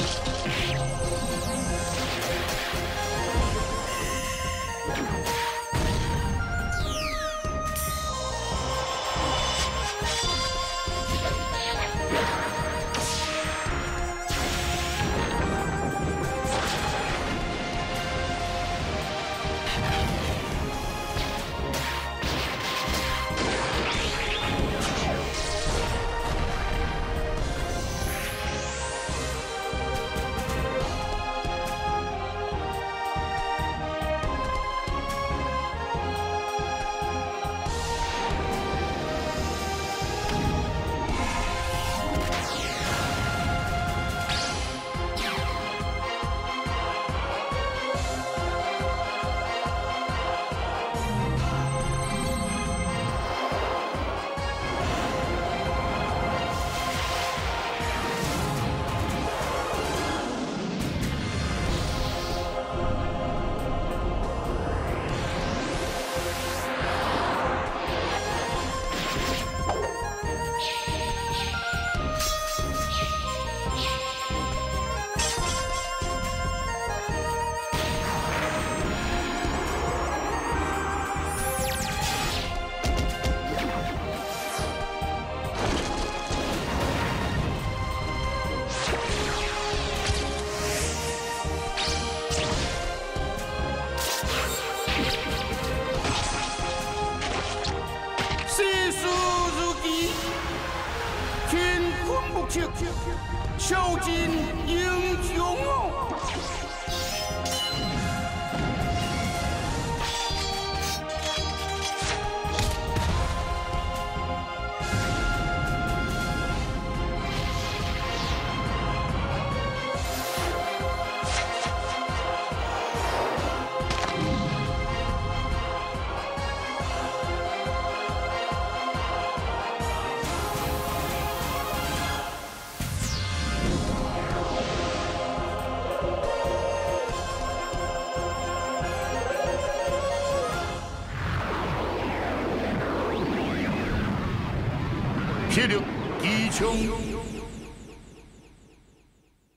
you 乾坤木切，孝尽英雄哦。铁力机枪。